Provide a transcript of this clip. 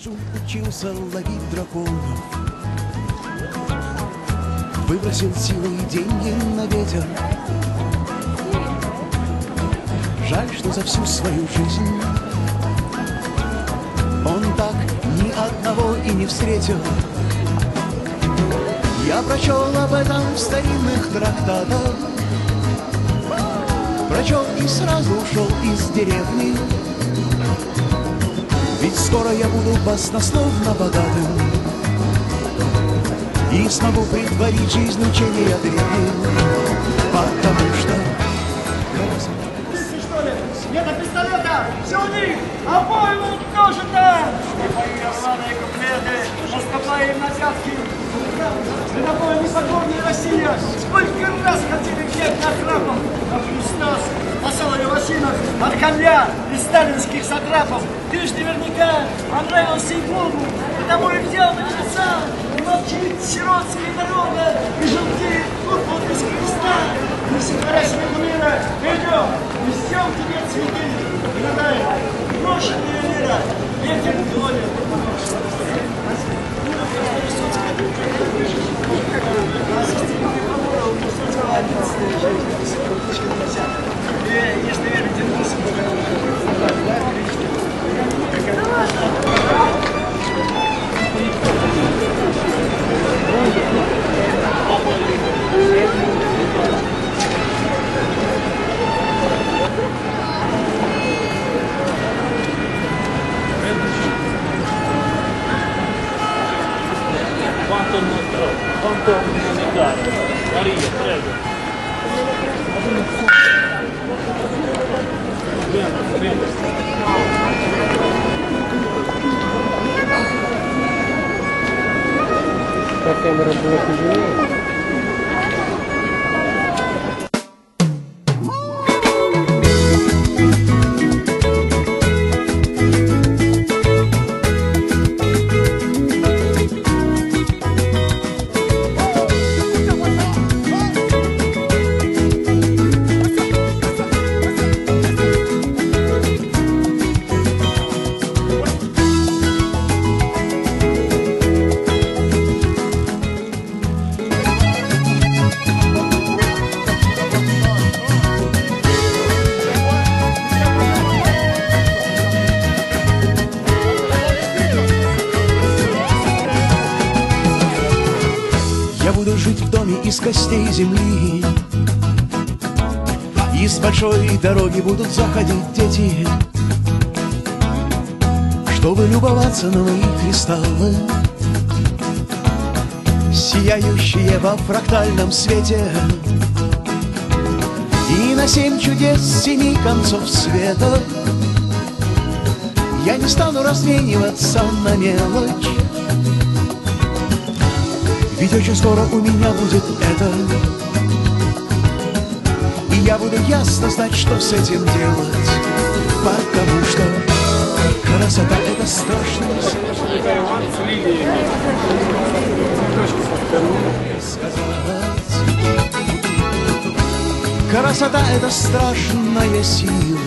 Учился ловить драконов. Выбросил силы и деньги на ветер. Жаль, что за всю свою жизнь Он так ни одного и не встретил. Я прочел об этом в старинных трактатах. Прочел и сразу ушел из деревни Ведь скоро я буду баснословно богатым И смогу притворить жизнь учения древних Потому что Ты что ли? Нет пистолета! Все у них! А там! И мои рваные куплеты, наступая им на пятки. Ты такое непокорная Россия! Сколько раз хотели взять на храпом, а Христос от Кремля и сталинских сатрапов. Ты ж наверняка понравился и Богу, потому и взял на небеса. Молчит сиротская дорога и желтеет без Христа. Мы всегда света мира идем, несем тебе цветы. Дорогая, брошенная мира, ветер гонит. câmera do outro Я буду жить в доме из костей земли. И с большой дороги будут заходить дети Чтобы любоваться на мои кристаллы. Сияющие во фрактальном свете. И на семь чудес семи концов света. Я не стану размениваться на мелочь ведь очень скоро у меня будет это. И я буду ясно знать, что с этим делать. Потому что красота это страшно Красота это страшная сила